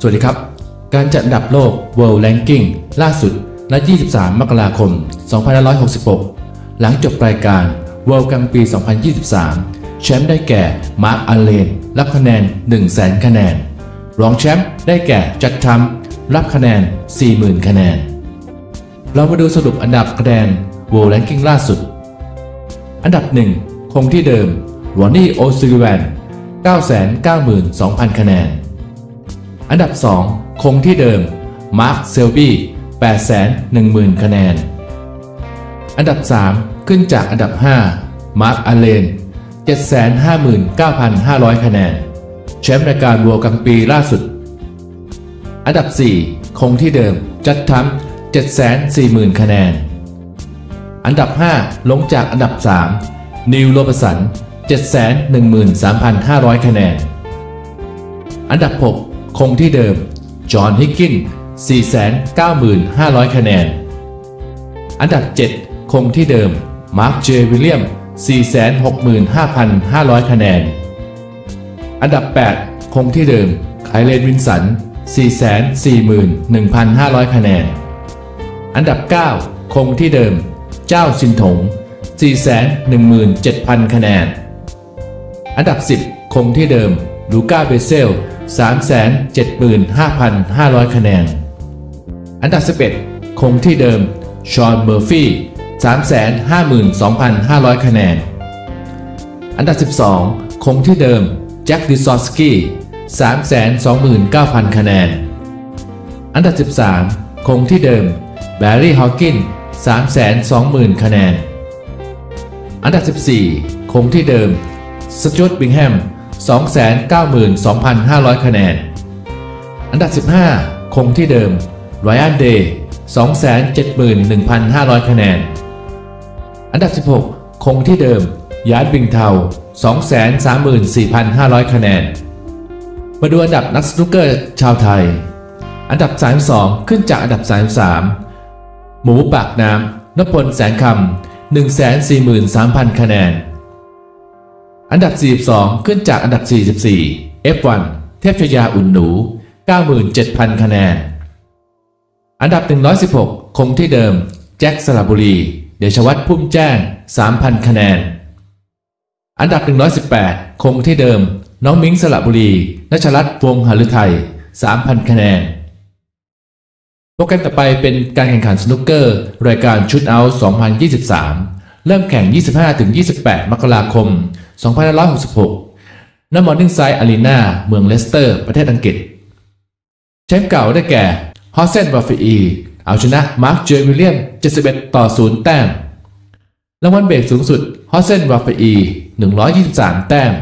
สวัสดีครับ การจัดอันดับโลก World Ranking ล่าสุดณ 23 มกราคม 2566 หลังจบรายการ World กลางปี 2023 แชมป์ได้แก่ มาร์คอัลเลน รับคะแนน 100,000 คะแนน รองแชมป์ได้แก่จัดทำรับคะแนน 40,000 คะแนน เรามาดูสรุปอันดับคะแนน World Ranking ล่าสุด อันดับ 1 คงที่เดิมรอนนี่โอซุลลิแวน992,000 คะแนน อันดับ 2 คงที่เดิม มาร์คเซลบี้810,000 คะแนน อันดับ 3 ขึ้นจากอันดับ 5 มาร์ค อัลเลน 759,500 คะแนน แชมป์รายการ World Grand Prix ล่าสุด อันดับ 4 คงที่เดิม จัดทั้ม740,000 คะแนน อันดับ 5 ลงจากอันดับ 3 นิวโรบสัน 713,500 คะแนน อันดับ 6 คงที่เดิม จอห์น ฮิกกินส์ 490,500 คะแนน อันดับ 7 คงที่เดิม มาร์ค เจ วิลเลียมส์ 465,500 คะแนน อันดับ 8 คงที่เดิม ไคเรน วิลสัน 441,500 คะแนน อันดับ 9 คงที่เดิม เจ้าซินถง 417,000 คะแนน อันดับ 10 คงที่เดิม ลูก้า เบเซล 375,500 คะแนน อันดับ 11 คงที่เดิม ชอน เมอร์ฟี่ 352,500 คะแนน อันดับ 12 คงที่เดิม แจ็ค ลิซอสกี้ 329,000 คะแนน อันดับ 13 คงที่เดิม แบร์รี่ ฮอว์กินส์ 320,000 คะแนน อันดับ 14 คงที่เดิม สจ๊วตบิงแฮม 292,500 คะแนน อันดับ 15 คงที่เดิมไรอันเดย์271,500 คะแนน อันดับ 16 คงที่เดิมหยาน บิงเทา234,500 คะแนน มาดูอันดับนักสนุกเกอร์ชาวไทย อันดับ 32 ขึ้นจากอันดับ 33 หมูปากน้ำนพพลแสงคำ143,000 คะแนน อันดับ 42 ขึ้นจากอันดับ 44 F1 เทพไชยาอุ่นหนู 97,000 คะแนน อันดับ 116 คงที่เดิม แจ็คสระบุรี เดชวัฒน์พุ่มแจ้ง 3,000 คะแนน อันดับ 118 คงที่เดิม น้องมิ้งค์สระบุรี ณัชชารัตน์วงศ์หฤทัย 3,000 คะแนน โปรแกรมต่อไปเป็นการแข่งขันสนุกเกอร์ รายการ Shoot Out 2023 เริ่มแข่ง 25-28 มกราคม 2566 ณ มอร์นิ่งไซด์อารีนาเมืองเลสเตอร์ ประเทศอังกฤษ แชมป์เก่าได้แก่ฮอสเซนวาฟาอีเอาชนะมาร์คเจวิลเลียมส์ 71 ต่อ 0 แต้ม รางวัลเบรกสูงสุดฮอสเซนวาฟาอี123 แต้ม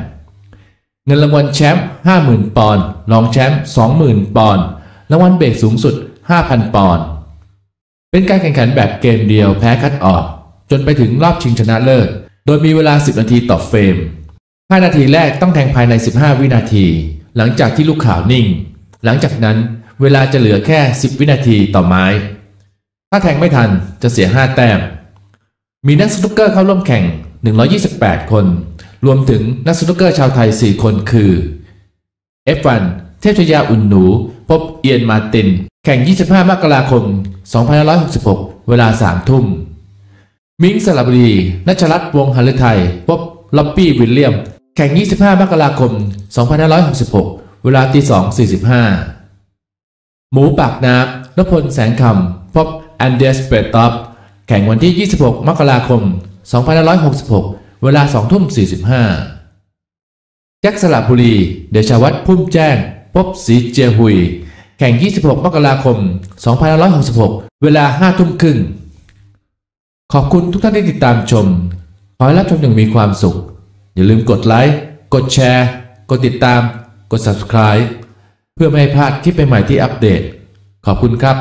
เงินรางวัลแชมป์ 50,000 ปอนด์ รองแชมป์ 20,000 ปอนด์ รางวัลเบรกสูงสุด 5,000 ปอนด์ เป็นการแข่งขันแบบเกมเดียวแพ้คัดออก จนไปถึงรอบชิงชนะเลิศ โดยมีเวลา 10 นาทีต่อเฟรม 5 นาทีแรกต้องแทงภายใน 15 วินาที หลังจากที่ลูกขาวนิ่ง หลังจากนั้นเวลาจะเหลือแค่ 10 วินาทีต่อไม้ ถ้าแทงไม่ทันจะเสีย 5 แต้ม มีนักสนุกเกอร์เข้าร่วมแข่ง 128 คน รวมถึงนักสนุกเกอร์ชาวไทย 4 คนคือ F1 เทพชยาอุ่นหนู พบเอียนมาติน แข่ง 25 มกราคม 2566 เวลา 3 ทุ่ม มิงสระบุรีนัชรัตน์วงหฤทัยพบล็อบบี้วิลเลียม แข่ง 25 มกราคม 2566 เวลาตี2.45 หมูปากน้ำนพลแสงคำพบแอนเดสเปรตอฟแข่งวันที่ 26 มกราคม 2566 เวลา2ทุ่ม45 แจ็คสระบุรี เดชวัฒน์พุ่มแจ้ง พบสีเจียหุย แข่ง 26 มกราคม 2566 เวลา5ทุ่มครึ่ง ขอบคุณทุกท่านที่ติดตามชม ขอให้รับชมอย่างมีความสุข อย่าลืมกดไลค์ กดแชร์ กดติดตาม กด subscribe เพื่อไม่ให้พลาดคลิปใหม่ๆที่อัปเดต ขอบคุณครับ